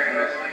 Thank you.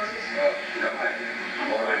All right,